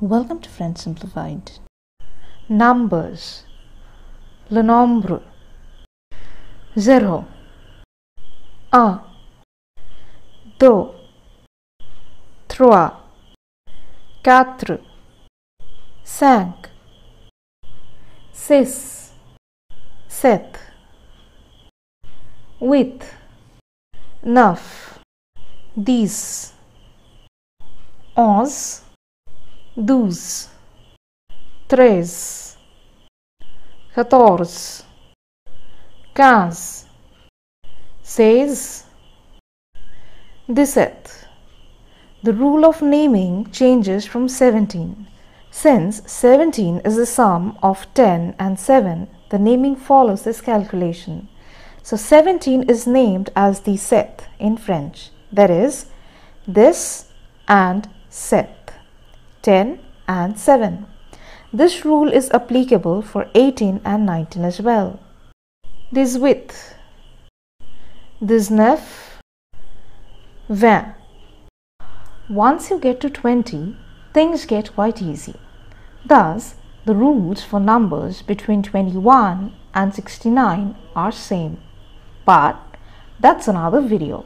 Welcome to French Simplified. Numbers. Le nombre. Zero. Un. Deux. Trois. Quatre. Cinq. Six. Sept. Huit. Neuf. Dix. Onze dos, três, 14, 15, 16, 17. The rule of naming changes from 17. Since 17 is the sum of 10 and 7, the naming follows this calculation. So 17 is named as dix-sept in French. That is, dix and sept. 10 and 7. This rule is applicable for 18 and 19 as well. This width, dix-neuf, 20. Once you get to 20, things get quite easy. Thus, the rules for numbers between 21 and 69 are same. But that's another video.